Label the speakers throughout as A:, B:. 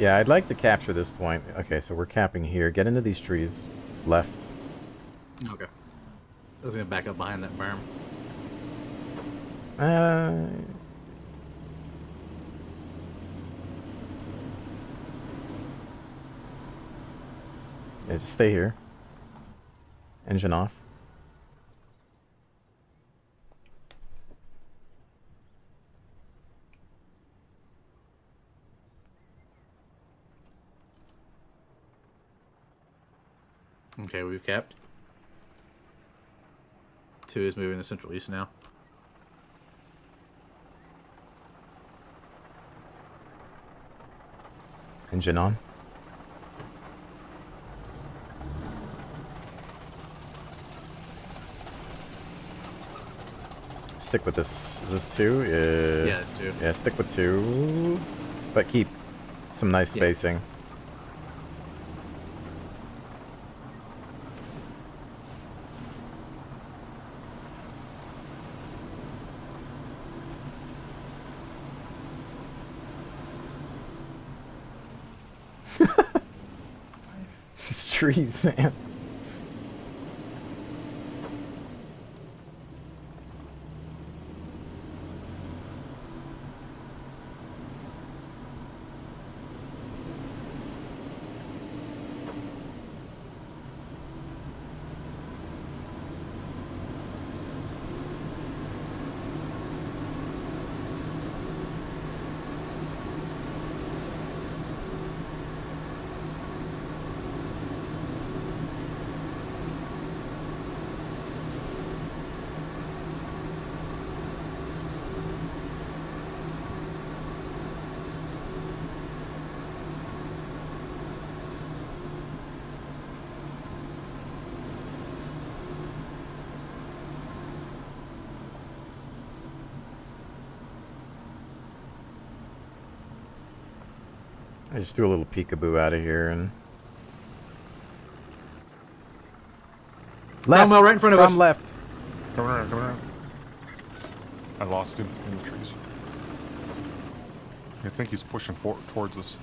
A: Yeah, I'd like to capture this point. Okay, so we're capping here. Get into these trees. Left.
B: Okay. I was gonna back up behind that berm.
A: Uh, yeah, just stay here. Engine off.
B: Okay, we've capped. Two is moving to central east now.
A: Engine on. Stick with this. Is this two? Yeah.
B: Yeah, it's two.
A: Yeah, stick with two. But keep some nice
B: Yeah.
A: spacing. These trees, man. I just do a little peekaboo out of here and. Left,
B: Cromwell right in front of
A: from
B: us.
A: left.
C: Coming around, coming around. I lost him in the trees. I think he's pushing for towards us.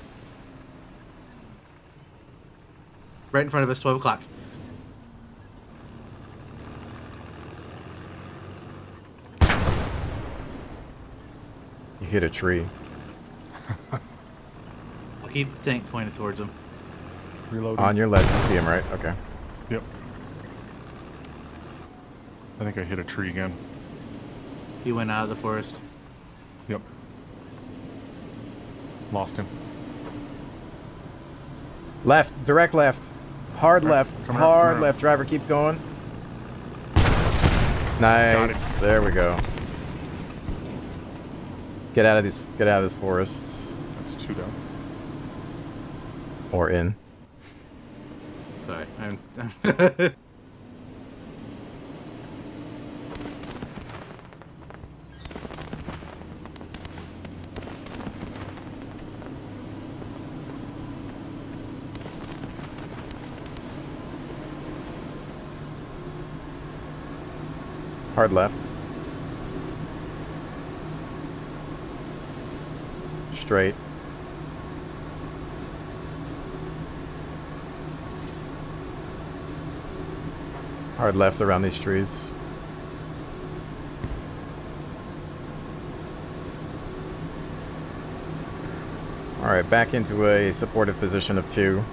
B: Right in front of us, 12 o'clock.
A: You hit a tree.
B: I'll keep the tank pointed towards him.
C: Reloading.
A: On your left, you see him, right? Okay.
C: Yep. I think I hit a tree again.
B: He went out of the forest.
C: Yep. Lost him.
A: Left, direct left. Hard
C: Right,
A: left.
C: come around, come
A: Hard
C: around.
A: left. Driver, keep going. Nice. There we go. Get out of these. Get out of this forest,
C: That's two down.
A: Or in.
B: Sorry. I'm
A: Hard left. Straight. Hard left around these trees. Alright, back into a supportive position of two.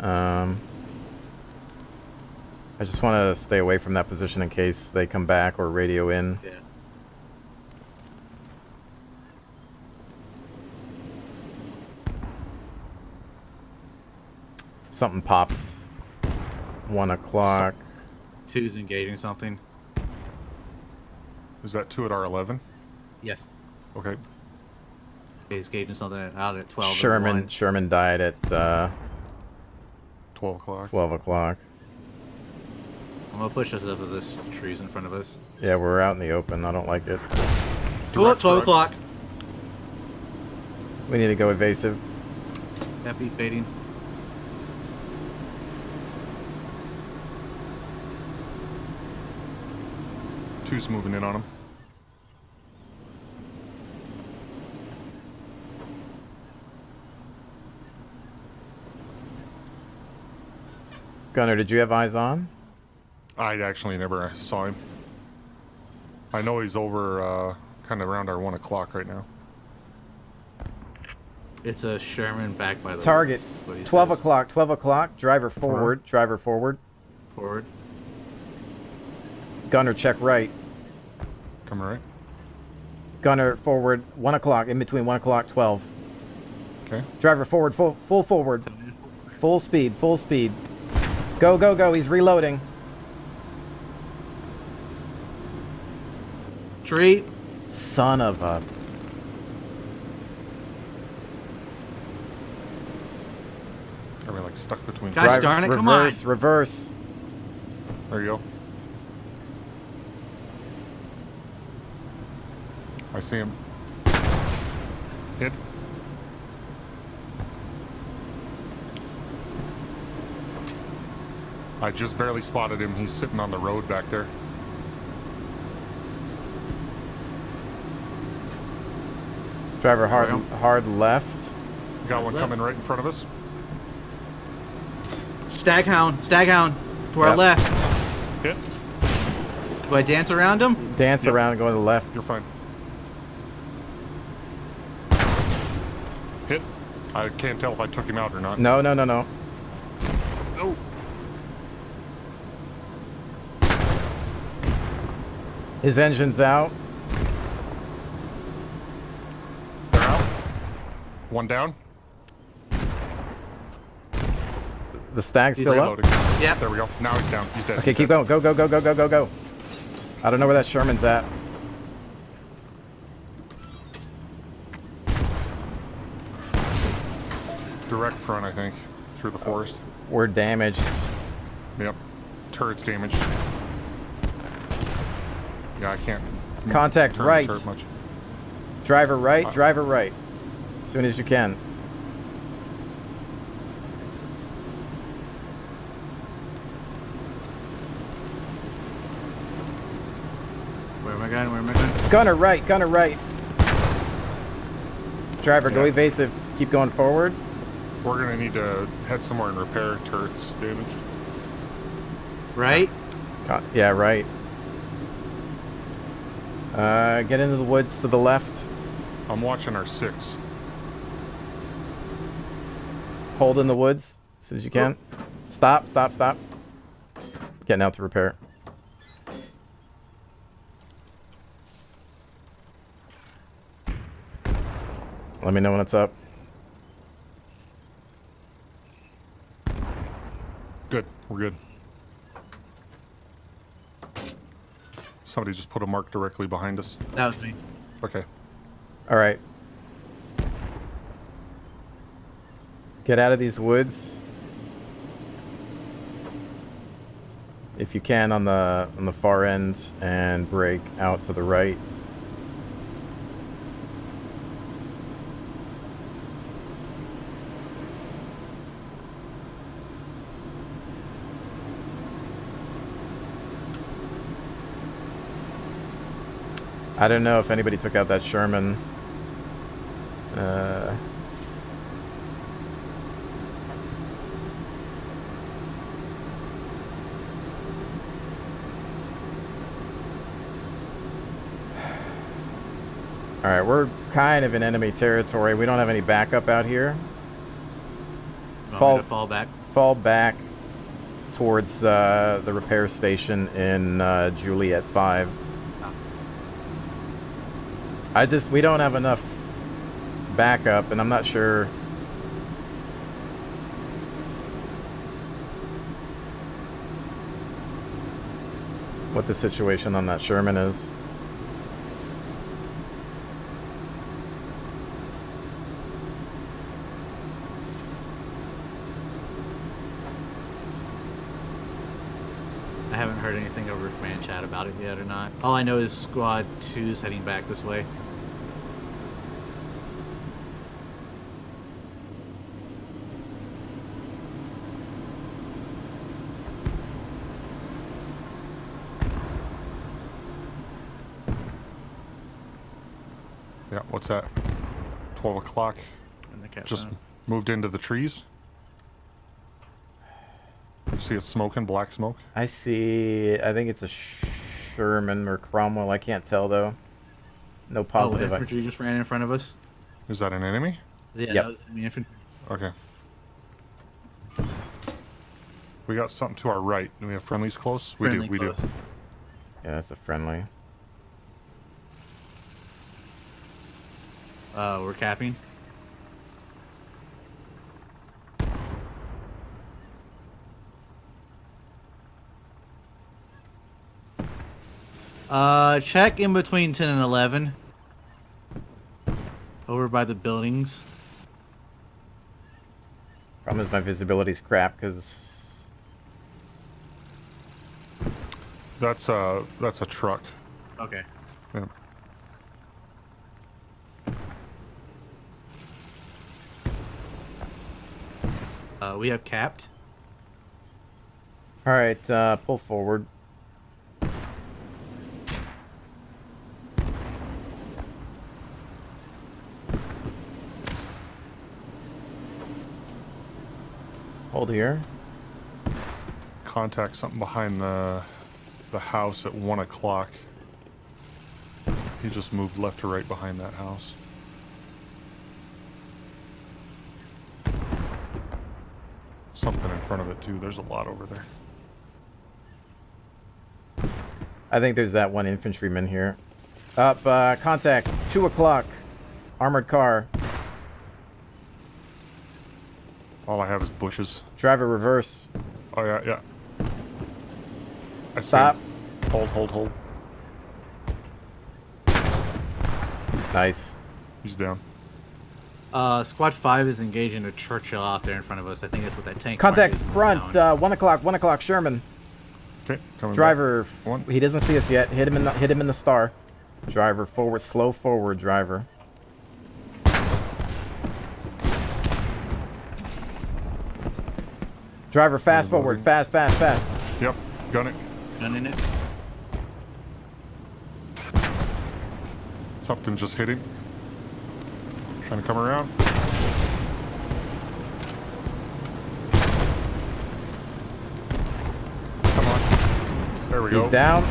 A: Um, I just want to stay away from that position in case they come back or radio in.
B: yeah.
A: Something popped. One o'clock.
B: Two's engaging something.
C: Is that two at R11?
B: Yes.
C: Okay.
B: He's gauging something out at 12. or
A: Sherman
B: one.
A: Sherman died at uh,
C: 12 o'clock.
A: 12 o'clock.
B: I'm gonna push us into this trees in front of us.
A: Yeah, we're out in the open. I don't like it.
B: Oh, 12 o'clock.
A: We need to go evasive.
B: Happy fading.
C: Two's moving in on him.
A: Gunner, did you have eyes on?
C: I actually never saw him. I know he's over, uh, kind of around our one o'clock right now.
B: It's a Sherman back by the
A: target.
B: Twelve
A: o'clock. Twelve o'clock. Driver forward. Driver forward.
B: Forward.
A: Gunner, check right.
C: Coming right.
A: Gunner forward, 1 o'clock, in between 1 o'clock, 12.
C: Okay.
A: Driver forward, full, full forward. Full speed, full speed. Go, go, go. He's reloading.
B: Tree.
A: Son of a.
C: Are we like stuck between?
B: Gosh
A: Driver-
B: darn it, come on.
A: reverse, reverse.
C: There you go. I see him. Hit. I just barely spotted him. He's sitting on the road back there.
A: Driver hard, hard left.
C: Got one
B: Left.
C: coming right in front of us.
B: Staghound. Staghound. To our
A: Yep.
B: left.
C: Hit.
B: Do I dance around him?
A: Dance
C: Yep.
A: around, go to the left.
C: You're fine. Hit. I can't tell if I took him out or not.
A: No, no, no, no.
C: No.
A: His engine's out.
C: They're out. One down.
A: The stag's
B: He's
A: still up.
B: Yeah.
C: There we go. Now he's down. He's dead.
A: Okay,
C: He's
A: keep
C: dead.
A: going. Go, go, go, go, go, go, go, go. I don't know where that Sherman's at.
C: Direct front, I think, through the forest.
A: We're damaged.
C: Yep. Turret's damaged. Yeah, I can't.
A: Contact
C: turn
A: right.
C: turret much.
A: Driver right,
C: Uh,
A: driver right. As soon as you can.
B: Where am I going? Where am I going?
A: Gunner right, gunner right. Driver, go evasive. Keep going forward.
C: We're gonna need to head somewhere and repair turrets damaged.
B: Right?
A: Con- yeah, right. Uh, get into the woods to the left.
C: I'm watching our six.
A: Hold in the woods as soon as you can. Stop, stop, stop. Getting out to repair. Let me know when it's up.
C: Good. We're good. Somebody just put a mark directly behind us.
B: That was me.
C: Okay.
A: All right. Get out of these woods. If you can on the on the far end and break out to the right. I don't know if anybody took out that Sherman. Uh, all right, we're kind of in enemy territory. We don't have any backup out here. Fall-
B: fall back?
A: Fall back towards uh, the repair station in uh, Juliet 5. I just, we don't have enough backup, and I'm not sure. What the situation on that Sherman is.
B: I haven't heard anything over command chat about it not. All I know is Squad 2's heading back this way.
C: Yeah. What's that? Twelve o'clock.
B: In the cap
C: Just
B: zone.
C: moved into the trees. See it smoking, black smoke.
A: I see. I think it's a Sherman or Cromwell. I can't tell though. No
B: Oh,
A: positive. I-
B: infantry just ran in front of us.
C: Is that an enemy?
B: Yeah,
A: Yep.
B: that was enemy infantry.
C: Okay. We got something to our right. Do we have friendlies close? We
B: Friendly
C: do. We
B: close.
C: do.
A: yeah, that's a friendly.
B: Uh, we're capping. Uh, check in between 10 and 11. Over by the buildings.
A: Problem is my visibility's crap because
C: That's a that's a truck.
B: Okay.
C: Yeah.
B: Uh, we have capped.
A: All right, uh, pull forward. Hold here.
C: Contact something behind the the house at one o'clock. He just moved left to right behind that house. Something in front of it too. There's a lot over there.
A: I think there's that one infantryman here. Up, uh, contact, 2 o'clock. Armored car.
C: All I have is bushes.
A: Driver reverse.
C: Oh yeah, yeah. I see
A: Stop.
C: Hold, hold, hold.
A: Nice.
C: He's down.
B: Uh, squad 5 is engaging a Churchill out there in front of us. I think that's what that tank
A: Contact
B: is
A: front, uh, 1 o'clock, 1 o'clock, Sherman.
C: Okay, coming back.
A: Driver,
C: One.
A: he doesn't see us yet. Hit him in the, hit him in the star. Driver, forward, slow forward, driver. Driver, fast forward, fast, fast, fast.
C: Yep, gun it.
B: Gun in it.
C: Something just hit him. Trying to come around. Come on. There we go.
A: He's down.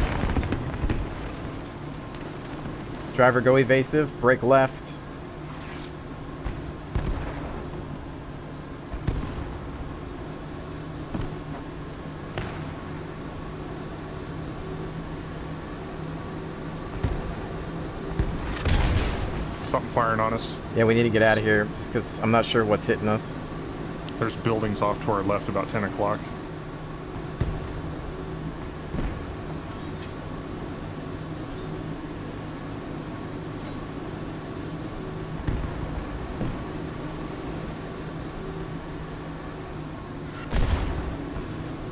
A: Driver, go evasive, brake left.
C: Something firing on us.
A: Yeah, we need to get out of here just because I'm not sure what's hitting us.
C: There's buildings off to our left about 10 o'clock.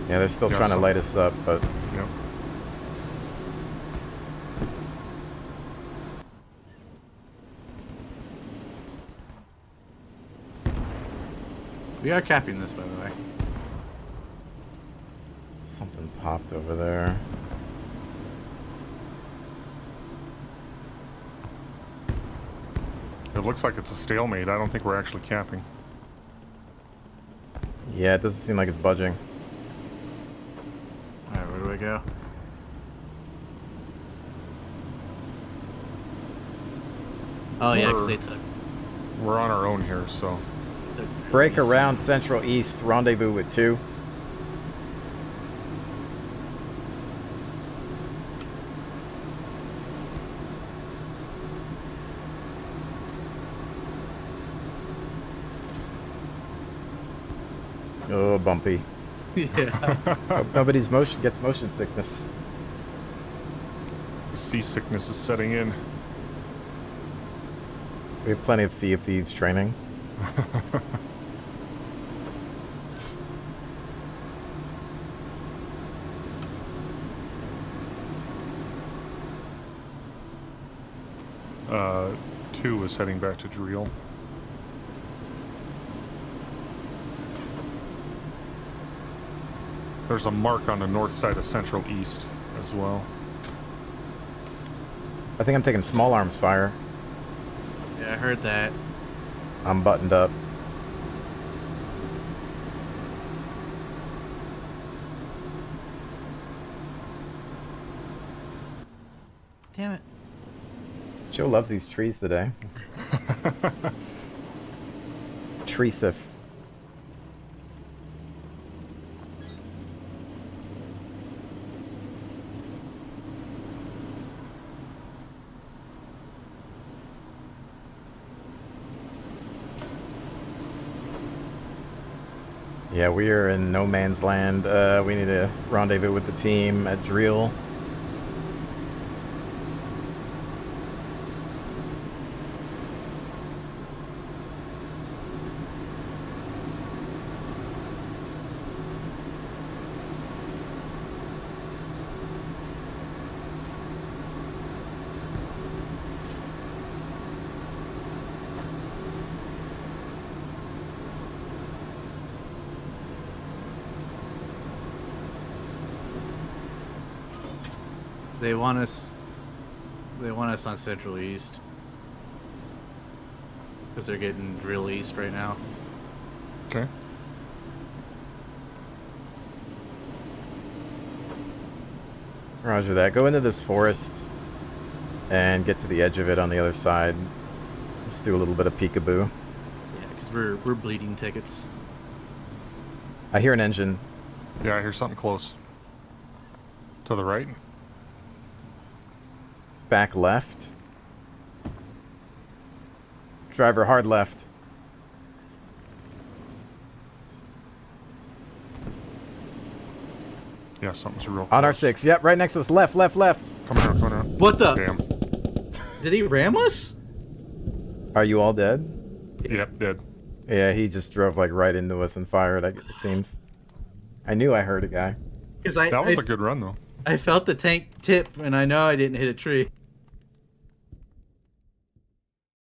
A: Yeah, they're still
C: Yeah,
A: trying to light us up, but
C: Yep.
B: We are capping this, by the way.
A: something popped over there.
C: It looks like it's a stalemate. I don't think we're actually capping.
A: Yeah, it doesn't seem like it's budging.
B: Alright, where do we go? Oh, yeah, because
C: We're-
B: they took,
C: We're on our own here, so
B: took
A: Break around central east, rendezvous with two. Oh, bumpy.
B: yeah.
A: Hope nobody's motion gets motion sickness.
C: seasickness is setting in.
A: We have plenty of Sea of Thieves training.
C: Uh, two is heading back to Driel. There's a mark on the north side of Central East as well.
A: I think I'm taking small arms fire.
B: yeah, I heard that.
A: I'm buttoned up.
B: Damn it.
A: Joe loves these trees today. Tree Yeah, we are in no man's land. Uh, we need to rendezvous with the team at Driel.
B: They want us. They want us on Central East. Because they're getting Driel east right now.
C: Okay.
A: Roger that. Go into this forest and get to the edge of it on the other side. Just do a little bit of peekaboo.
B: Yeah, because we're we're bleeding tickets.
A: I hear an engine.
C: Yeah, I hear something close. To the right?
A: Back left. Driver hard left.
C: Yeah, something's real
A: On
C: close.
A: R6. Yep, right next to us. Left, left, left.
C: Coming around, coming around.
B: What the?
C: Damn.
B: Did he ram us?
A: Are you all dead?
C: Yep, dead.
A: Yeah, he just drove like right into us and fired, it seems. I knew I heard a guy.
B: Because I
C: That was
B: I,
C: a good run, though.
B: I felt the tank tip, and I know I didn't hit a tree.